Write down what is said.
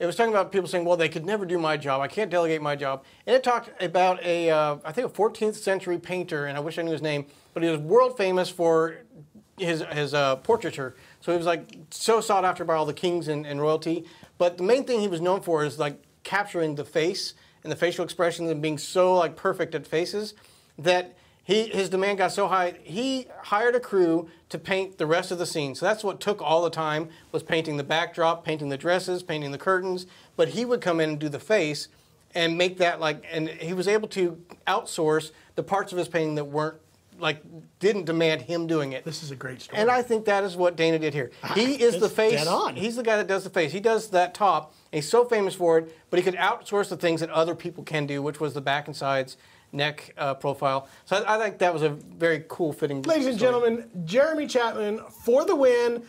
it was talking about people saying, well, they could never do my job. I can't delegate my job. And it talked about a, uh, I think a 14th century painter, and I wish I knew his name, but he was world famous for his, his uh, portraiture. So he was like so sought after by all the kings and, and royalty. But the main thing he was known for is like capturing the face and the facial expressions and being so like perfect at faces that he, his demand got so high, he hired a crew to paint the rest of the scene. So that's what took all the time was painting the backdrop, painting the dresses, painting the curtains. But he would come in and do the face and make that like, and he was able to outsource the parts of his painting that weren't like didn't demand him doing it. This is a great story. And I think that is what Dana did here. He is the face. dead on. He's the guy that does the face. He does that top. He's so famous for it, but he could outsource the things that other people can do, which was the back and sides, neck uh, profile. So I, I think that was a very cool fitting. Ladies and gentlemen, Jeremy Chapman for the win.